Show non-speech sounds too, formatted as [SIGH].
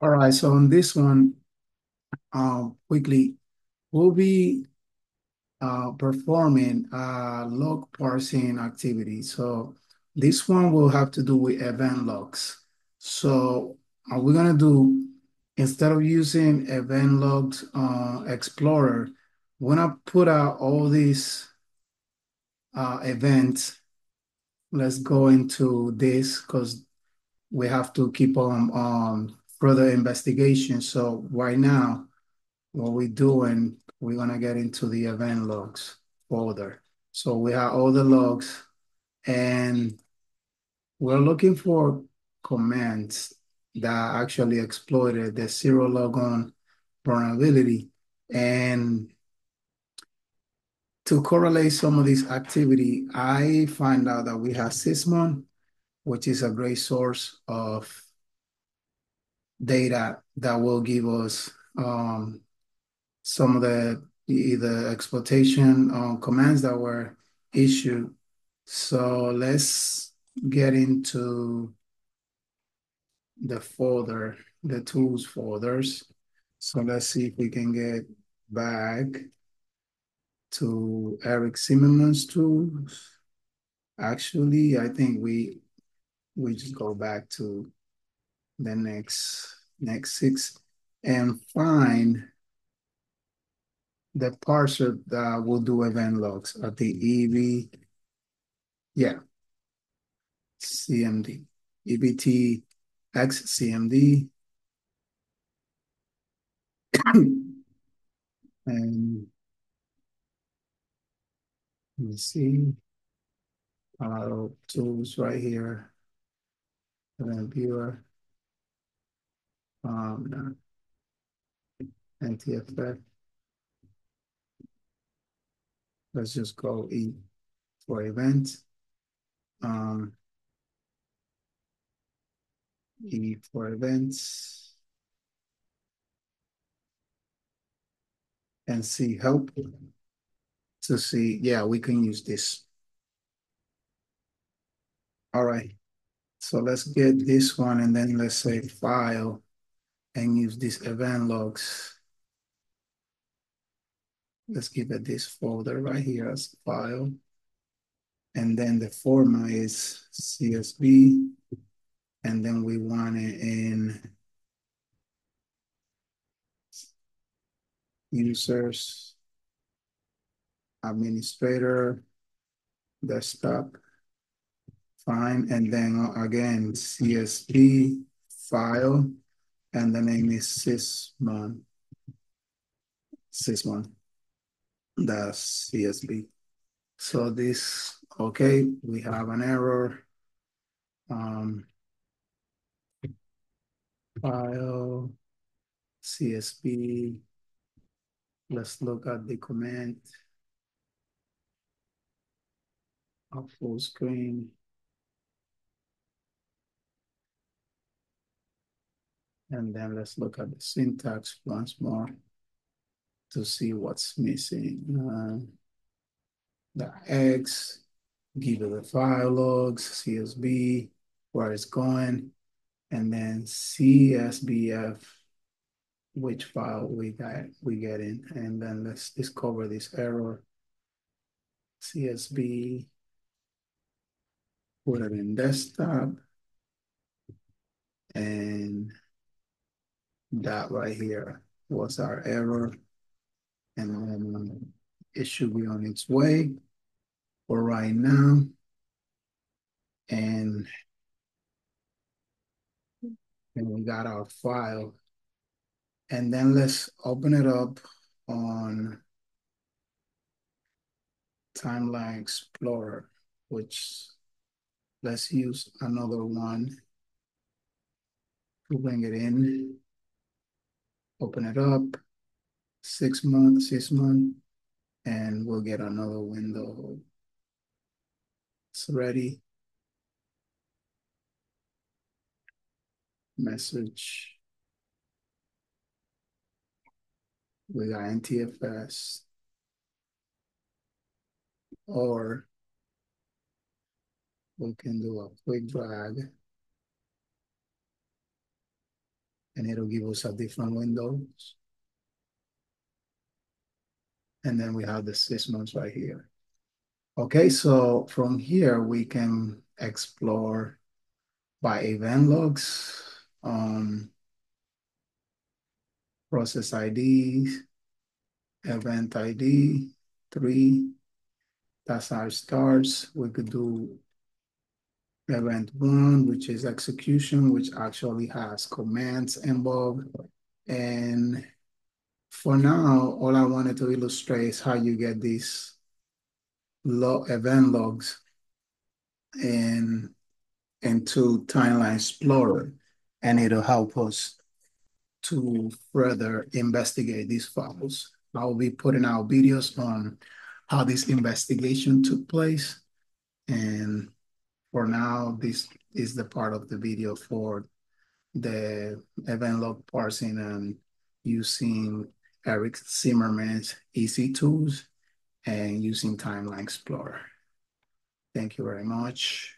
All right, so on this one, um, quickly, we'll be uh, performing a log parsing activity. So this one will have to do with event logs. So are we're gonna do, instead of using event logs uh, explorer, we're gonna put out all these uh, events. Let's go into this because we have to keep on um, further investigation. So right now, what we're doing, we're gonna get into the event logs folder. So we have all the logs and we're looking for commands that actually exploited the Zerologon vulnerability. And to correlate some of this activity, I find out that we have Sysmon, which is a great source of data that will give us um, some of the the exploitation um, commands that were issued. So let's get into the folder, the tools folders. So let's see if we can get back to Eric Zimmerman's tools. Actually, I think we we just go back to the next next six and find the parser that will do event logs at the EV, yeah, CMD, EBT X CMD. [COUGHS] and let me see, a lot of tools right here. Event viewer, um, NTFS. Let's just go E for event. Um, E for events. And see help to see, yeah, we can use this. All right. So let's get this one and then let's say file and use this event logs. Let's give it this folder right here as file. And then the format is CSV. And then we want it in users, administrator, desktop, fine. And then again, CSV file, and the name is sysmon. Sysmon the CSV. So this, okay, we have an error. Um, file, CSV. Let's look at the command. Up full screen. And then let's look at the syntax once more to see what's missing. Uh, the X, give it the file logs, CSV, where it's going, and then CSVF, which file we got we get in, and then let's discover this error. CSV, put it in desktop, and that right here was our error and then it should be on its way for right now. And, and we got our file. And then let's open it up on Timeline Explorer, which let's use another one to bring it in. Open it up Sysmon, six months, and we'll get another window. It's ready. Message. We got NTFS. Or we can do a quick drag and it'll give us a different window. And then we have the Sysmon right here. Okay, so from here we can explore by event logs, um, process IDs, event ID, three, that's our starts. We could do event one, which is execution, which actually has commands involved. And for now, all I wanted to illustrate is how you get these log, event logs in, into Timeline Explorer, and it'll help us to further investigate these files. I'll be putting out videos on how this investigation took place. And for now, this is the part of the video for the event log parsing and using Eric Zimmerman's EZ Tools and using Timeline Explorer. Thank you very much.